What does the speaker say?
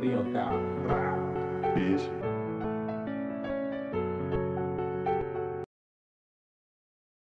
Leon Thou. Bitch.